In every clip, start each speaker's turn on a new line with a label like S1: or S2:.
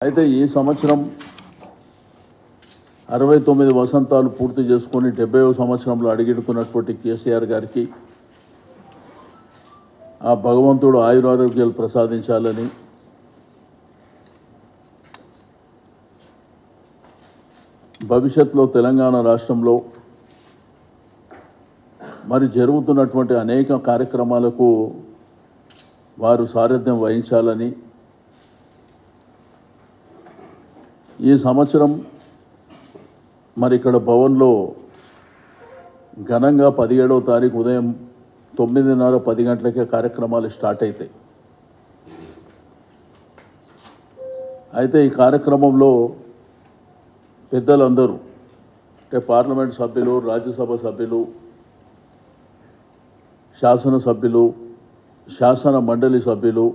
S1: అయితే ఈ సంవత్సరం అరవై తొమ్మిది వసంతాలు పూర్తి చేసుకొని డెబ్బైవ సంవత్సరంలో అడిగెడుతున్నటువంటి కేసీఆర్ గారికి ఆ భగవంతుడు ఆయురారోగ్యాలు ప్రసాదించాలని భవిష్యత్తులో తెలంగాణ రాష్ట్రంలో మరి జరుగుతున్నటువంటి అనేక కార్యక్రమాలకు వారు సారథ్యం వహించాలని ఈ సంవత్సరం మరి ఇక్కడ భవన్లో ఘనంగా పదిహేడవ తారీఖు ఉదయం తొమ్మిదిన్నర పది గంటలకే కార్యక్రమాలు స్టార్ట్ అవుతాయి అయితే ఈ కార్యక్రమంలో పెద్దలందరూ అంటే పార్లమెంట్ సభ్యులు రాజ్యసభ సభ్యులు శాసనసభ్యులు శాసన మండలి సభ్యులు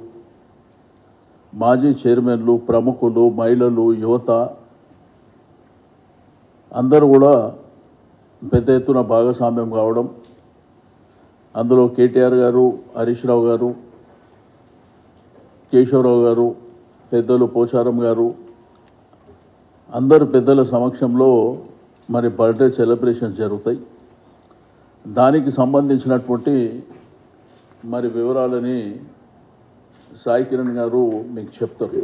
S1: మాజీ చైర్మన్లు ప్రముఖులు మహిళలు యువత అందరూ కూడా పెద్ద ఎత్తున భాగస్వామ్యం కావడం అందులో కేటీఆర్ గారు హరీష్ రావు గారు కేశవరావు గారు పెద్దలు పోచారం గారు అందరు పెద్దల సమక్షంలో మరి బర్త్డే సెలబ్రేషన్స్ జరుగుతాయి. దానికి సంబంధించినటువంటి మరి వివరాలని సాయి కిరణ్ గారు మీకు చెప్తారు.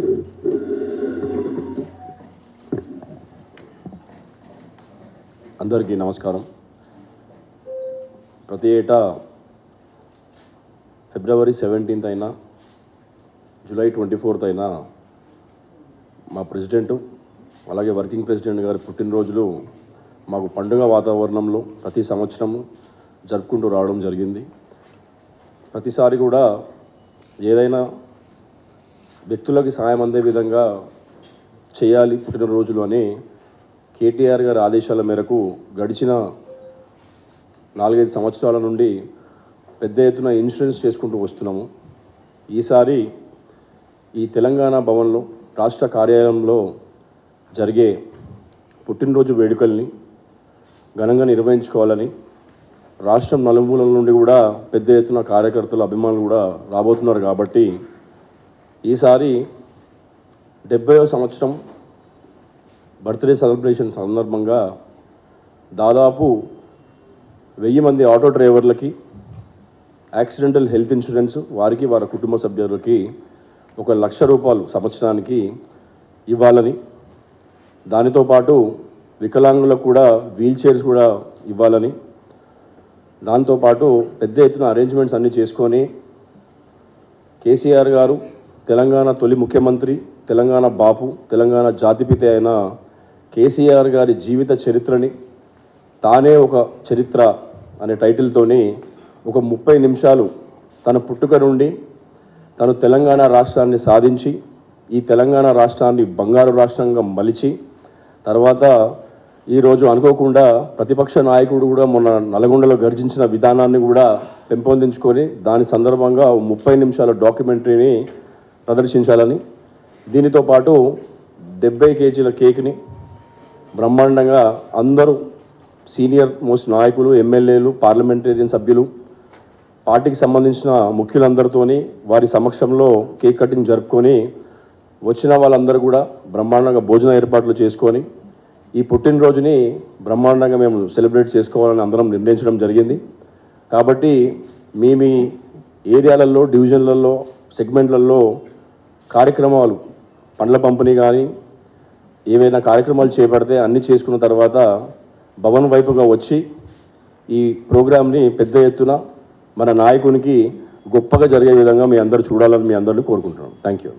S2: అందరికీ నమస్కారం. ప్రతి ఏటా ఫిబ్రవరి సెవెంటీన్త్ అయినా జూలై ట్వంటీ ఫోర్త్ అయినా మా ప్రెసిడెంటు అలాగే వర్కింగ్ ప్రెసిడెంట్ గారి పుట్టినరోజులు మాకు పండుగ వాతావరణంలో ప్రతి సంవత్సరము జరుపుకుంటూ రావడం జరిగింది. ప్రతిసారి కూడా ఏదైనా వ్యక్తులకి సాయం అందే విధంగా చేయాలి పుట్టినరోజులు అని కేటీఆర్ గారి ఆదేశాల మేరకు గడిచిన నాలుగైదు సంవత్సరాల నుండి పెద్ద ఎత్తున ఇన్సూరెన్స్ చేసుకుంటూ వస్తున్నాము. ఈసారి ఈ తెలంగాణ భవన్లో రాష్ట్ర కార్యాలయంలో జరిగే పుట్టినరోజు వేడుకల్ని ఘనంగా నిర్వహించుకోవాలని రాష్ట్రం నలుమూలల నుండి కూడా పెద్ద ఎత్తున కార్యకర్తలు అభిమానులు కూడా రాబోతున్నారు కాబట్టి ఈసారి డెబ్బైవ సంవత్సరం బర్త్డే సెలబ్రేషన్ సందర్భంగా దాదాపు వెయ్యి మంది ఆటో డ్రైవర్లకి యాక్సిడెంటల్ హెల్త్ ఇన్సూరెన్స్ వారికి వారి కుటుంబ సభ్యులకి ఒక లక్ష రూపాయలు సంవత్సరానికి ఇవ్వాలని దానితో పాటు వికలాంగులకు కూడా వీల్ చైర్స్ కూడా ఇవ్వాలని దాంతోపాటు పెద్ద ఎత్తున అరేంజ్మెంట్స్ అన్నీ చేసుకొని కేసీఆర్ గారు తెలంగాణ తొలి ముఖ్యమంత్రి తెలంగాణ బాపు తెలంగాణ జాతిపిత అయిన కేసీఆర్ గారి జీవిత చరిత్రని తానే ఒక చరిత్ర అనే టైటిల్తోని ఒక ముప్పై నిమిషాలు తన పుట్టుక నుండి తను తెలంగాణ రాష్ట్రాన్ని సాధించి ఈ తెలంగాణ రాష్ట్రాన్ని బంగారు రాష్ట్రంగా మలిచి తర్వాత ఈరోజు అనుకోకుండా ప్రతిపక్ష నాయకుడు కూడా మొన్న నల్గొండలో గర్జించిన విధానాన్ని కూడా పెంపొందించుకొని దాని సందర్భంగా ముప్పై నిమిషాల డాక్యుమెంటరీని ప్రదర్శించాలని. దీనితో పాటు డెబ్బై కేజీల కేక్ని బ్రహ్మాండంగా అందరూ సీనియర్ మోస్ట్ నాయకులు ఎమ్మెల్యేలు పార్లమెంటేరియన్ సభ్యులు పార్టీకి సంబంధించిన ముఖ్యులందరితోని వారి సమక్షంలో కేక్ కటింగ్ జరుపుకొని వచ్చిన వాళ్ళందరూ కూడా బ్రహ్మాండంగా భోజన ఏర్పాట్లు చేసుకొని ఈ పుట్టినరోజుని బ్రహ్మాండంగా మేము సెలబ్రేట్ చేసుకోవాలని అందరం నిర్ణయించడం జరిగింది. కాబట్టి మీ మీ ఏరియాలలో డివిజన్లలో సెగ్మెంట్లలో కార్యక్రమాలు పండ్ల పంపిణీ కానీ ఏవైనా కార్యక్రమాలు చేపడితే అన్నీ చేసుకున్న తర్వాత భవన్ వైపుగా వచ్చి ఈ ప్రోగ్రామ్ని పెద్ద ఎత్తున మన నాయకునికి గొప్పగా జరిగే విధంగా మీ అందరూ చూడాలని మీ అందరిని కోరుకుంటున్నాం. Thank you.